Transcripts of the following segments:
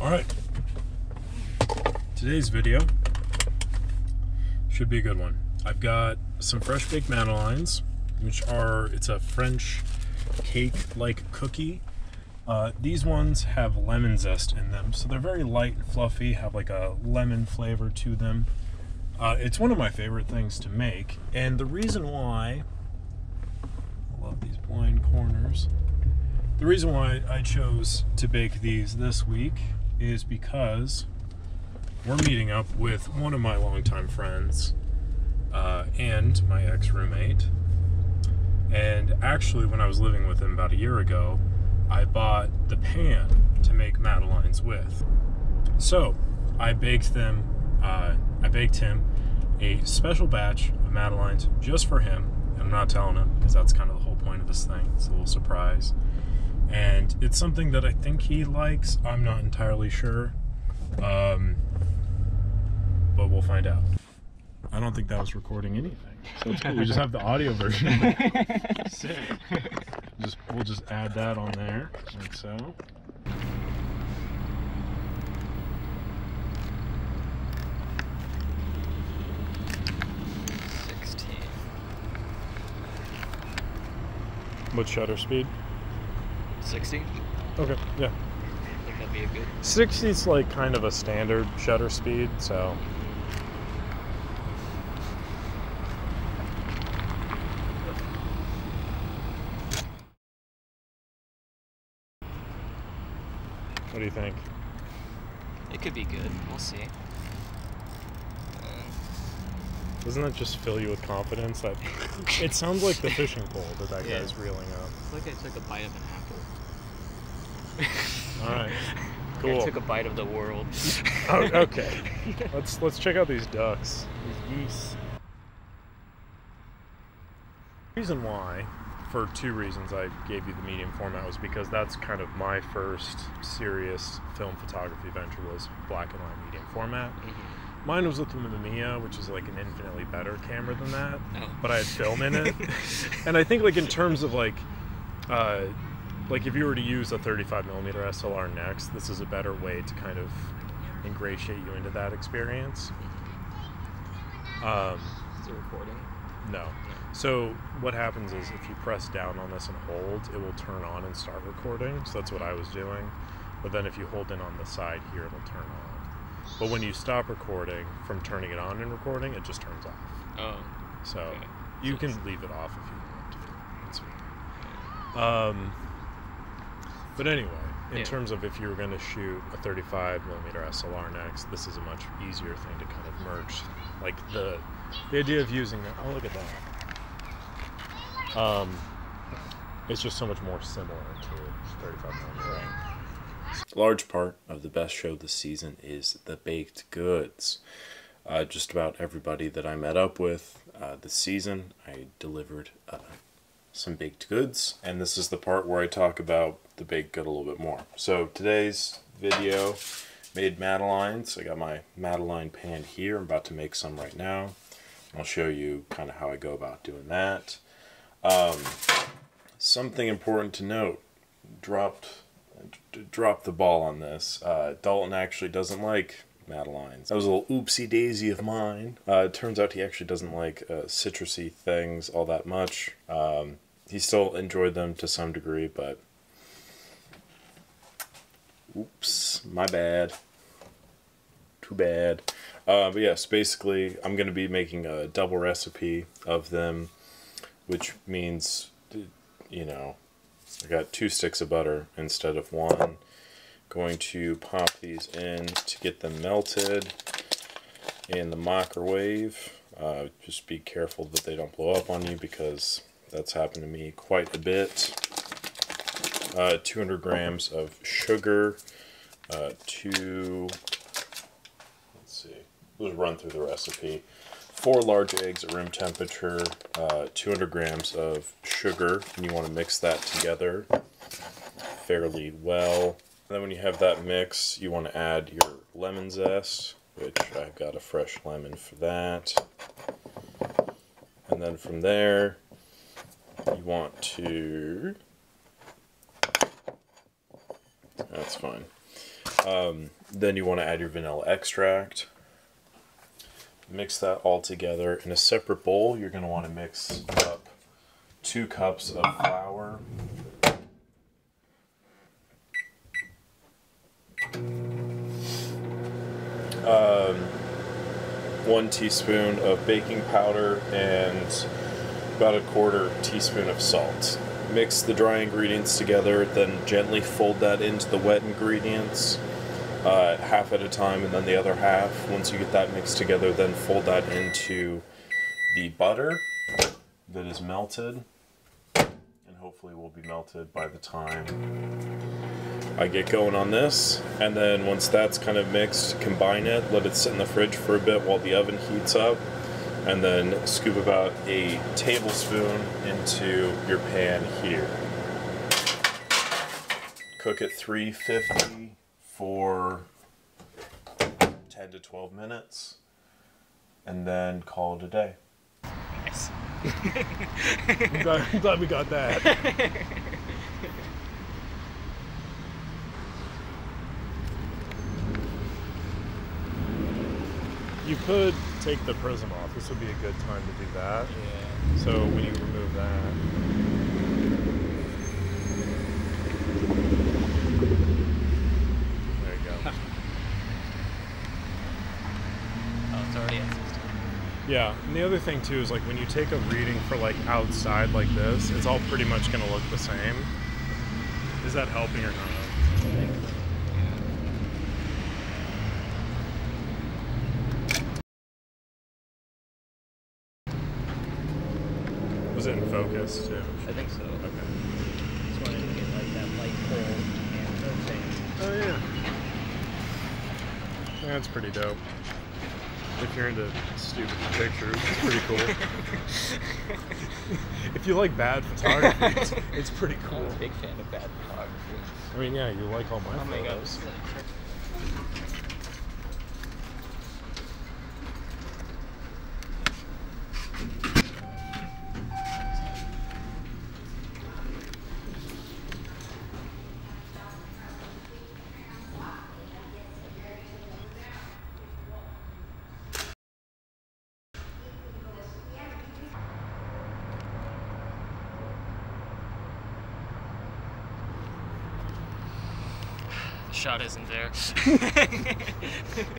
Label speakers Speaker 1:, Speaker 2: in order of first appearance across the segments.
Speaker 1: All right. Today's video should be a good one. I've got some fresh baked madeleines, which are, it's a French cake-like cookie. Uh, these ones have lemon zest in them, so they're very light and fluffy, have like a lemon flavor to them. Uh, it's one of my favorite things to make, and the reason why, I love these blind corners, the reason why I chose to bake these this week is because we're meeting up with one of my longtime friends uh, and my ex roommate. And actually, when I was living with him about a year ago, I bought the pan to make madeleines with. So I baked them, uh, I baked him a special batch of madeleines just for him. I'm not telling him because that's kind of the whole point of this thing. It's a little surprise. And it's something that I think he likes. I'm not entirely sure. Um, but we'll find out. I don't think that was recording anything. So it's cool. We just have the audio version. Sick. Just we'll just add that on there, like so.
Speaker 2: Sixteen.
Speaker 1: What shutter speed?
Speaker 2: Sixty?
Speaker 1: Okay, yeah.
Speaker 2: I think that'd be a good.
Speaker 1: 60 is like kind of a standard shutter speed, so. What do you think?
Speaker 2: It could be good. We'll see.
Speaker 1: Doesn't that just fill you with confidence that it sounds like the fishing pole that that
Speaker 2: Yeah.
Speaker 1: guy's reeling up?
Speaker 2: it's like I took a bite of an apple.
Speaker 1: All right, cool.
Speaker 2: I took a bite of the world.
Speaker 1: Oh, okay. let's let's check out these ducks, these geese. Reason why, for two reasons, I gave you the medium format was because that's kind of my first serious film photography venture was black and white medium format.
Speaker 2: Mhm.
Speaker 1: Mine was with the Mamiya, which is like an infinitely better camera than that,
Speaker 2: Oh.
Speaker 1: but I had film in it. and I think like in terms of like, uh, like if you were to use a 35 millimeter SLR next, this is a better way to kind of ingratiate you into that experience. Um,
Speaker 2: Is it recording?
Speaker 1: no. So what happens is if you press down on this and hold, it will turn on and start recording. So that's what I was doing. But then if you hold in on the side here, it'll turn on. But when you stop recording from turning it on and recording, it just turns off.
Speaker 2: Oh.
Speaker 1: So
Speaker 2: Okay.
Speaker 1: you
Speaker 2: So
Speaker 1: can leave it off if you want to. That's fine. Um, but anyway, in
Speaker 2: Yeah.
Speaker 1: terms of if you were going to shoot a 35 millimeter SLR next, this is a much easier thing to kind of merge. Like the the idea of using that. Oh, look at that. Um, it's just so much more similar to 35 millimeter. Large part of the best show this season is the baked goods. Uh, just about everybody that I met up with uh, this season, I delivered uh, some baked goods, and this is the part where I talk about the baked good a little bit more. So today's video made madeleines. I got my madeleine pan here. I'm about to make some right now. I'll show you kind of how I go about doing that. Um, something important to note: dropped d- the ball on this. Uh, Dalton actually doesn't like madeleines. That was a little oopsie daisy of mine. Uh, it turns out he actually doesn't like uh, citrusy things all that much. Um, he still enjoyed them to some degree, but oops, my bad. Too bad. Uh, but yes, basically, I'm going to be making a double recipe of them, which means, you know, I got two sticks of butter instead of one. Going to pop these in to get them melted in the microwave. Uh, just be careful that they don't blow up on you because that's happened to me quite a bit. Uh, 200 grams of sugar, uh, two, let's run through the recipe. Four large eggs at room temperature, uh, 200 grams of sugar, and you want to mix that together fairly well. And then when you have that mix, you want to add your lemon zest, which I've got a fresh lemon for that. And then from there, you want to. That's fine. Um, then you want to add your vanilla extract. Mix that all together in a separate bowl. You're going to want to mix up two cups of flour. Um, one teaspoon of baking powder and about a quarter teaspoon of salt. Mix the dry ingredients together, then gently fold that into the wet ingredients, uh, half at a time, and then the other half. Once you get that mixed together, then fold that into the butter that is melted, and hopefully will be melted by the time I get going on this. And then once that's kind of mixed, combine it, let it sit in the fridge for a bit while the oven heats up, and then scoop about a tablespoon into your pan here. Cook at 350 for 10 to 12 minutes, and then call it a day.
Speaker 2: Nice.
Speaker 1: I'm glad, I'm glad we got that. You could take the prism off. This would be a good time to do that.
Speaker 2: Yeah.
Speaker 1: So when you remove that, there you go.
Speaker 2: Oh, it's already at 60.
Speaker 1: Yeah, and the other thing too is like when you take a reading for like outside like this, it's all pretty much gonna look the same. Is that helping or not? Was it in focus too?
Speaker 2: I think so.
Speaker 1: Okay.
Speaker 2: Just wanted to get like that light cold and the thing.
Speaker 1: Oh yeah. That's pretty dope. If you're into stupid pictures, it's pretty cool. if you like bad photography, it's, it's pretty
Speaker 2: I'm
Speaker 1: cool.
Speaker 2: a big fan of bad photography.
Speaker 1: I mean, yeah, you like all my
Speaker 2: Oh my god.
Speaker 1: photos.
Speaker 2: The shot isn't there.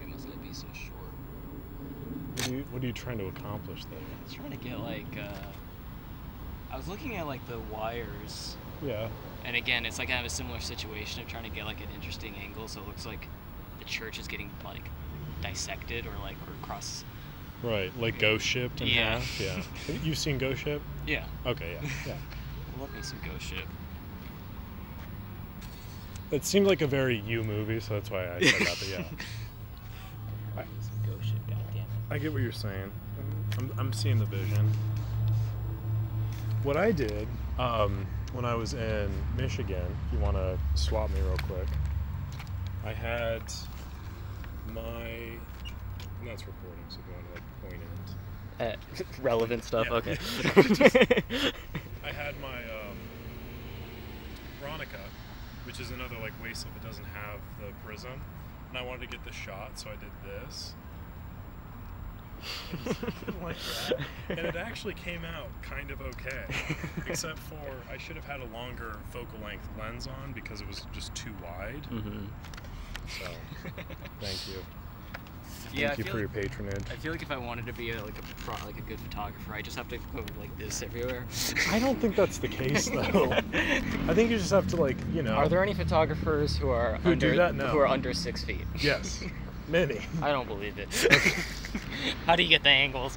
Speaker 2: Why must it be so short?
Speaker 1: What are you, what are you trying to accomplish there?
Speaker 2: I was trying to get like uh I was looking at like the wires
Speaker 1: Yeah.
Speaker 2: and again it's like kind of a similar situation of trying to get like an interesting angle so it looks like the church is getting like dissected or like or cross
Speaker 1: Right, like Ghost Shipped in
Speaker 2: Yeah.
Speaker 1: half. Yeah. Have seen Ghost Ship?
Speaker 2: Yeah.
Speaker 1: Okay, yeah, yeah.
Speaker 2: Love me some ghost ship.
Speaker 1: It seemed like a very you movie, so that's why I said that. But yeah, I,
Speaker 2: Some ghost ship, god damn it.
Speaker 1: I get what you're saying. I'm, I'm seeing the vision. What I did um, when I was in Michigan, if you want to swap me real quick, I had my. And that's recording, so if you to like point it.
Speaker 2: Uh, relevant stuff,
Speaker 1: Yeah.
Speaker 2: okay.
Speaker 1: I had my um, Bronica, which is another like waist that doesn't have the prism, and I wanted to get the shot, so I did this. And like that. And it actually came out kind of okay, except for I should have had a longer focal length lens on because it was just too wide.
Speaker 2: mm-hmm.
Speaker 1: So, thank you.
Speaker 2: Yeah,
Speaker 1: Thank you
Speaker 2: I feel
Speaker 1: for your patronage.
Speaker 2: I feel like if I wanted to be a, like a pro, like a good photographer, I just have to go like this everywhere.
Speaker 1: I don't think that's the case though. I think you just have to like, you know.
Speaker 2: Are there any photographers who are
Speaker 1: Who
Speaker 2: under
Speaker 1: do that? No.
Speaker 2: who are under six feet?
Speaker 1: Yes. Mini.
Speaker 2: I don't believe it. How do you get the angles?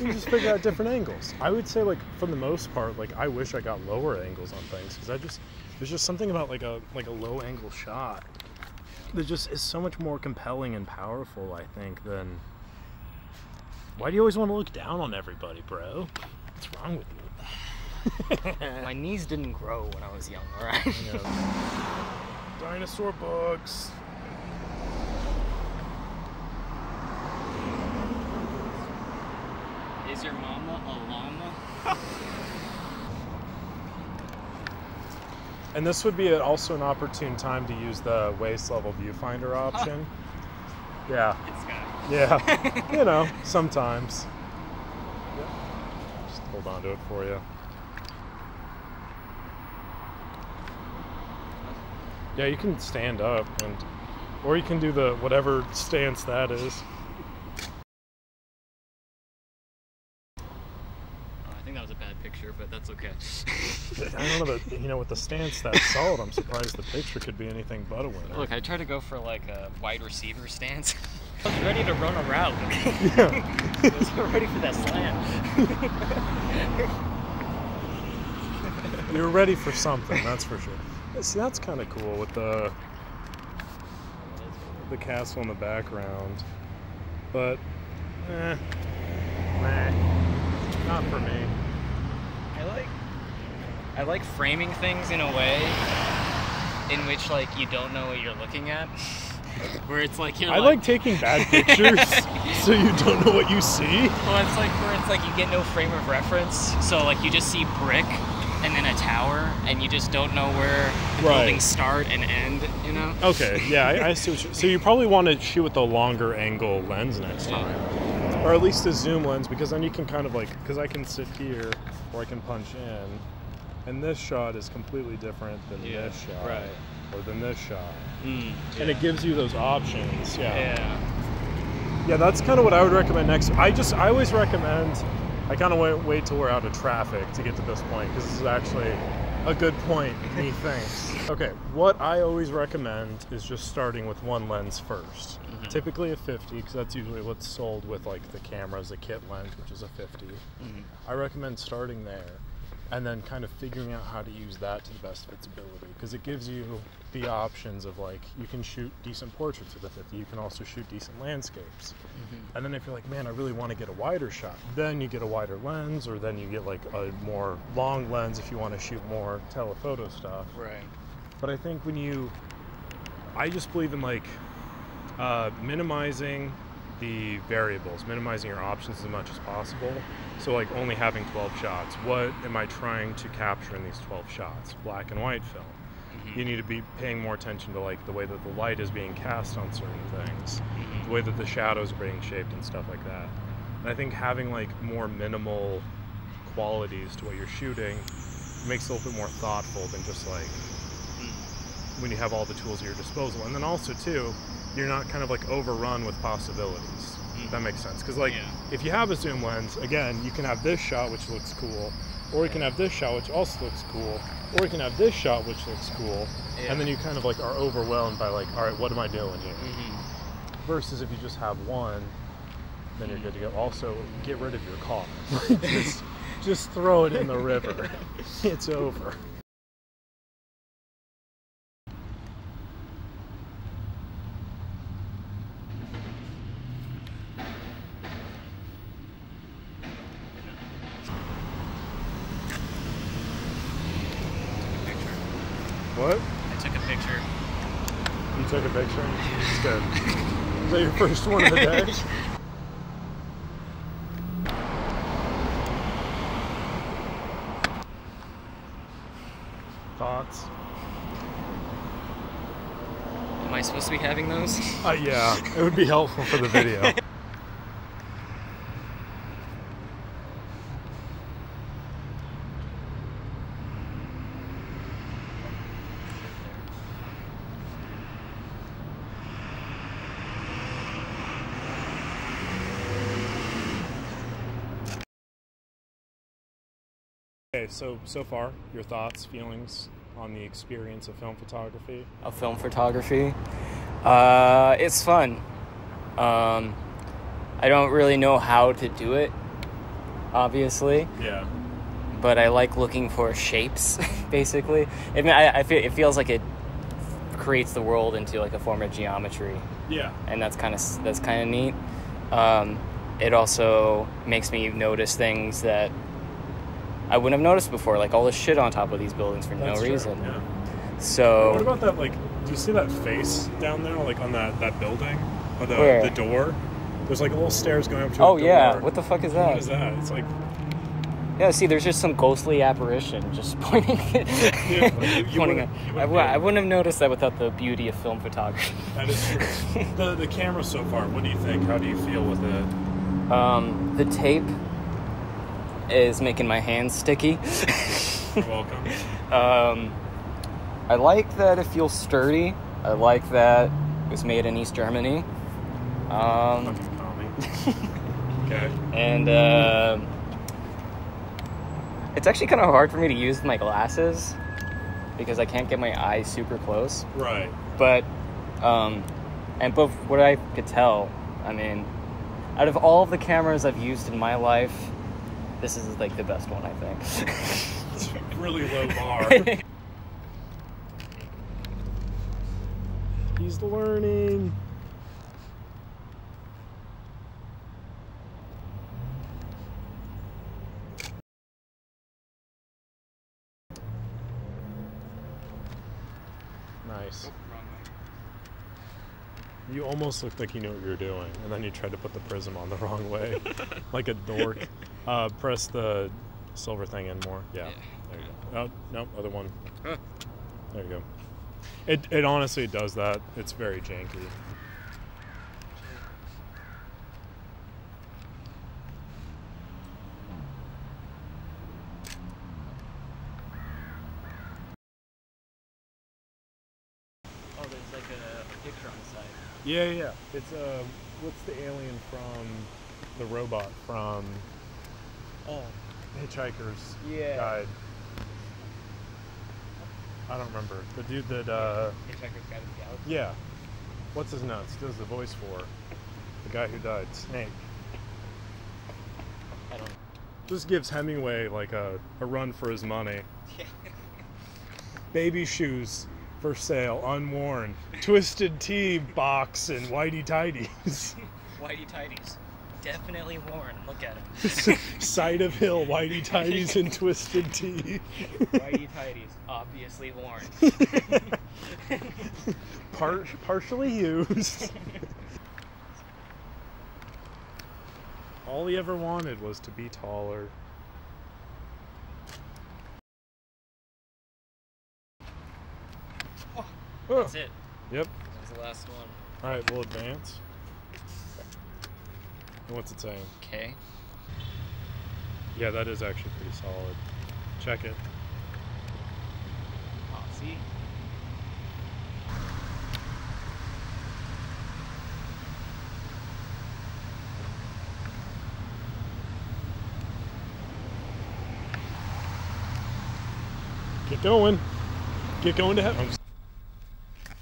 Speaker 1: you just figure out different angles. I would say like for the most part, like I wish I got lower angles on things because I just there's just something about like a like a low angle shot that just is so much more compelling and powerful. I think than why do you always want to look down on everybody, bro? What's wrong with you?
Speaker 2: My knees didn't grow when I was young, alright?
Speaker 1: Dinosaur books.
Speaker 2: Is your mama a llama?
Speaker 1: And this would be also an opportune time to use the waist level viewfinder option. Yeah,
Speaker 2: It's got
Speaker 1: yeah. you know, sometimes. Just hold on to it for you. Yeah, you can stand up and or you can do the whatever stance that is.
Speaker 2: Oh, I think that was a bad picture, but that's okay.
Speaker 1: I don't know that you know with the stance that solid, I'm surprised the picture could be anything but a winner.
Speaker 2: Look, I tried to go for like a wide receiver stance. I was ready to run a route.
Speaker 1: Yeah.
Speaker 2: I was ready for that slant.
Speaker 1: You're ready for something, that's for sure. See, that's kind of cool with the the castle in the background, but eh, nah, not for me.
Speaker 2: I like I like framing things in a way in which like you don't know what you're looking at. Where it's like you're
Speaker 1: I like taking bad pictures, so you don't know what you see.
Speaker 2: Well, it's like where it's like you get no frame of reference. So like you just see brick and then a tower, and you just don't know where the
Speaker 1: Right.
Speaker 2: buildings start and end. You know?
Speaker 1: Okay, yeah, I, I see. What you, so you probably want to shoot with a longer angle lens next
Speaker 2: Yeah.
Speaker 1: time, or at least a zoom lens, because then you can kind of like, because I can sit here or I can punch in, and this shot is completely different than
Speaker 2: Yeah,
Speaker 1: this shot,
Speaker 2: right.
Speaker 1: or than this shot,
Speaker 2: Mm,
Speaker 1: and it gives you those options. Yeah,
Speaker 2: yeah.
Speaker 1: yeah, that's kind of what I would recommend next. I just, I always recommend. I kind of wait, wait till we're out of traffic to get to this point because this is actually a good point, methinks. Okay, what I always recommend is just starting with one lens 1st
Speaker 2: Mhm.
Speaker 1: Typically a 50, because that's usually what's sold with like the cameras, the kit lens, which is a 50.
Speaker 2: Mhm.
Speaker 1: I recommend starting there and then kind of figuring out how to use that to the best of its ability because it gives you the options of like you can shoot decent portraits with 50 you can also shoot decent landscapes
Speaker 2: Mhm.
Speaker 1: and then if you're like man i really want to get a wider shot then you get a wider lens or then you get like a more long lens if you want to shoot more telephoto stuff
Speaker 2: Right.
Speaker 1: but I think when you, I just believe in like uh, minimizing the variables, minimizing your options as much as possible. So like only having 12 shots. What am I trying to capture in these 12 shots? Black and white film.
Speaker 2: Mhm.
Speaker 1: You need to be paying more attention to like the way that the light is being cast on certain things,
Speaker 2: Mhm.
Speaker 1: the way that the shadows are being shaped and stuff like that. And I think having like more minimal qualities to what you're shooting makes it a little bit more thoughtful than just like
Speaker 2: Mm.
Speaker 1: when you have all the tools at your disposal. And then also too, you're not kind of like overrun with possibilities. That makes sense. Because like
Speaker 2: Yeah.
Speaker 1: if you have a zoom lens, again, you can have this shot which looks cool, or you can have this shot which also looks cool, or you can have this shot which looks cool,
Speaker 2: Yeah.
Speaker 1: and then you kind of like are overwhelmed by like, all right, what am I doing here?
Speaker 2: Mhm.
Speaker 1: Versus if you just have one, then you're good to go. Also, get rid of your car. just, just throw it in the river. It's over.
Speaker 2: Picture.
Speaker 1: What?
Speaker 2: I took a picture.
Speaker 1: You took a picture? It's good. Is that your first one of the day? Thoughts?
Speaker 2: Am I supposed to be having those?
Speaker 1: Uh, yeah, it would be helpful for the video. Okay, so so far, your thoughts, feelings on the experience of film photography?
Speaker 2: of film photography. Uh, it's fun. Um, I don't really know how to do it, obviously,
Speaker 1: Yeah.
Speaker 2: but I like looking for shapes. Basically, I mean, I, I feel it feels like it creates the world into like a form of geometry,
Speaker 1: Yeah.
Speaker 2: and that's kind of that's kind of neat. Um, it also makes me notice things that I wouldn't have noticed before, like all the shit on top of these buildings for
Speaker 1: That's
Speaker 2: no
Speaker 1: true,
Speaker 2: reason.
Speaker 1: Yeah.
Speaker 2: So
Speaker 1: What about that? Like, do you see that face down there, like on that that building, or the
Speaker 2: Where?
Speaker 1: the door? There's like a little stairs going up to.
Speaker 2: Oh
Speaker 1: a
Speaker 2: yeah, what the fuck is that?
Speaker 1: What is that? It's like
Speaker 2: Yeah, see, there's just some ghostly apparition just pointing,
Speaker 1: Yeah, like, you-
Speaker 2: pointing
Speaker 1: wouldn't- you
Speaker 2: I,
Speaker 1: wouldn't
Speaker 2: w- I wouldn't have noticed that without the beauty of film photography.
Speaker 1: that is true. the the camera so far. What do you think? How do you feel with it?
Speaker 2: Um, the tape is making my hands sticky.
Speaker 1: You're welcome.
Speaker 2: um, I like that it feels sturdy. I like that it was made in East Germany. Um,
Speaker 1: Fucking commie. okay.
Speaker 2: and uh, it's actually kind of hard for me to use my glasses because I can't get my eyes super close.
Speaker 1: Right.
Speaker 2: but um and but what i could tell i mean out of all of the cameras i've used in my life this is like the best one i think
Speaker 1: It's a really low bar. He's learning. Nice. You almost looked like you knew what you were doing, and then you tried to put the prism on the wrong way, like a dork. Uh, press the silver thing in more. Yeah.
Speaker 2: Yeah.
Speaker 1: There you go. Oh no, other one.
Speaker 2: Huh.
Speaker 1: There you go. It it honestly does that. It's very janky.
Speaker 2: oh there's like a, a picture on the side
Speaker 1: Yeah, yeah. It's uh, what's the alien from the robot from
Speaker 2: oh
Speaker 1: Hitchhiker's
Speaker 2: Yeah.
Speaker 1: Guide? I don't remember the dude that uh,
Speaker 2: hitchhiker's guide to the galaxy
Speaker 1: yeah. What's his nuts? Does the voice for the guy who died? Snake.
Speaker 2: i don't
Speaker 1: Just gives Hemingway like a, a run for his money. Baby shoes for sale, unworn. Twisted tea box and whitey tidies.
Speaker 2: whitey tidies definitely worn look at him
Speaker 1: Side of hill, whitey tidies and twisted tea.
Speaker 2: whitey tidies obviously worn
Speaker 1: Par- partially used. All he ever wanted was to be taller. Oh,
Speaker 2: that's it
Speaker 1: Yep.
Speaker 2: that was the last one
Speaker 1: All right, we'll advance. And what's it saying?
Speaker 2: okay
Speaker 1: Yeah, that is actually pretty solid. Check it.
Speaker 2: oh see
Speaker 1: Get going. Get going to heaven.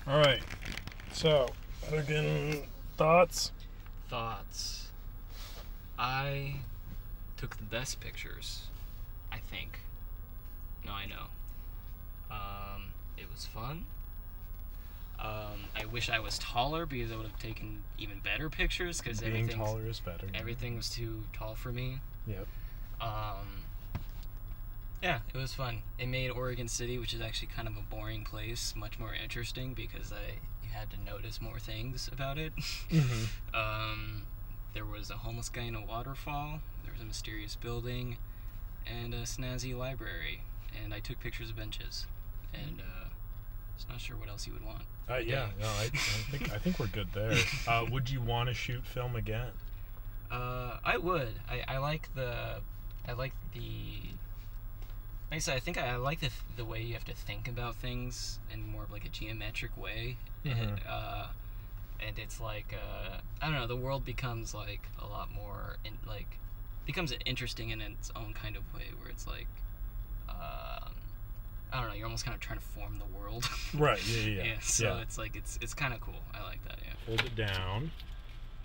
Speaker 1: All right. So, again, thoughts?
Speaker 2: thoughts. I took the best pictures, I think. No, I know. Um, it was fun. Um, I wish I was taller because I would have taken even better pictures because
Speaker 1: Being
Speaker 2: everything
Speaker 1: taller is better.
Speaker 2: everything was too tall for me.
Speaker 1: Yep.
Speaker 2: Um, yeah, it was fun. It made Oregon City, which is actually kind of a boring place, much more interesting because I you had to notice more things about it.
Speaker 1: Mm-hmm.
Speaker 2: Um, there was a homeless guy in a waterfall. There was a mysterious building, and a snazzy library. And I took pictures of benches. And uh, just not sure what else you would want.
Speaker 1: Uh, yeah, no, I, I think I think we're good there. Uh, would you want to shoot film again?
Speaker 2: Uh, I would. I, I like the. I like the. Like I said, I think I, I like the the way you have to think about things in more of like a geometric way. And,
Speaker 1: Mhm.
Speaker 2: uh, and it's like uh, I don't know. The world becomes like a lot more in, like becomes interesting in its own kind of way, where it's like. Um, I don't know. You're almost kind of trying to form the world.
Speaker 1: Right. Yeah. Yeah. Yeah.
Speaker 2: so
Speaker 1: yeah.
Speaker 2: it's like it's it's kind of cool. I like that. Yeah.
Speaker 1: Hold it down.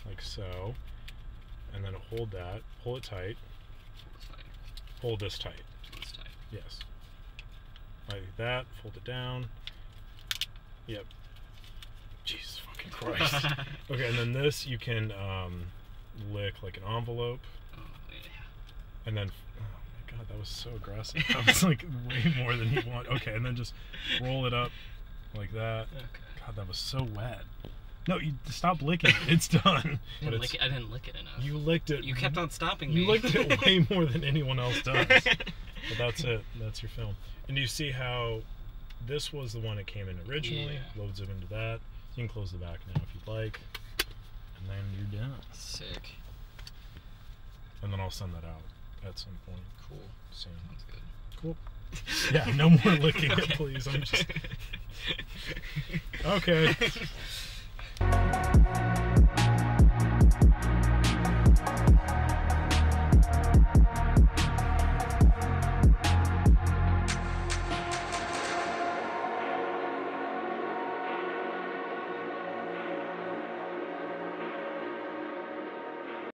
Speaker 1: like so, and then hold that. Pull it tight. Hold this tight. Yes. Like that. Fold it down. Yep. Jesus fucking Christ. okay, and then this you can um, lick like an envelope,
Speaker 2: Oh, yeah.
Speaker 1: and then oh my god, that was so aggressive. That was like way more than you want. Okay, and then just roll it up like that.
Speaker 2: Okay.
Speaker 1: God, that was so wet. No, you stop licking. it. It's done.
Speaker 2: I didn't,
Speaker 1: it's,
Speaker 2: lick it, I didn't lick it enough.
Speaker 1: you licked it.
Speaker 2: You kept on stopping me.
Speaker 1: You licked it way more than anyone else does. But that's it. That's your film. And you see how this was the one that came in originally.
Speaker 2: Yeah.
Speaker 1: Loads it into that. You can close the back now if you'd like. And then you're done.
Speaker 2: Sick.
Speaker 1: And then I'll send that out at some point
Speaker 2: Cool.
Speaker 1: soon.
Speaker 2: Sounds good.
Speaker 1: Cool. Yeah, no more licking it, please. I'm just okay. Thank you.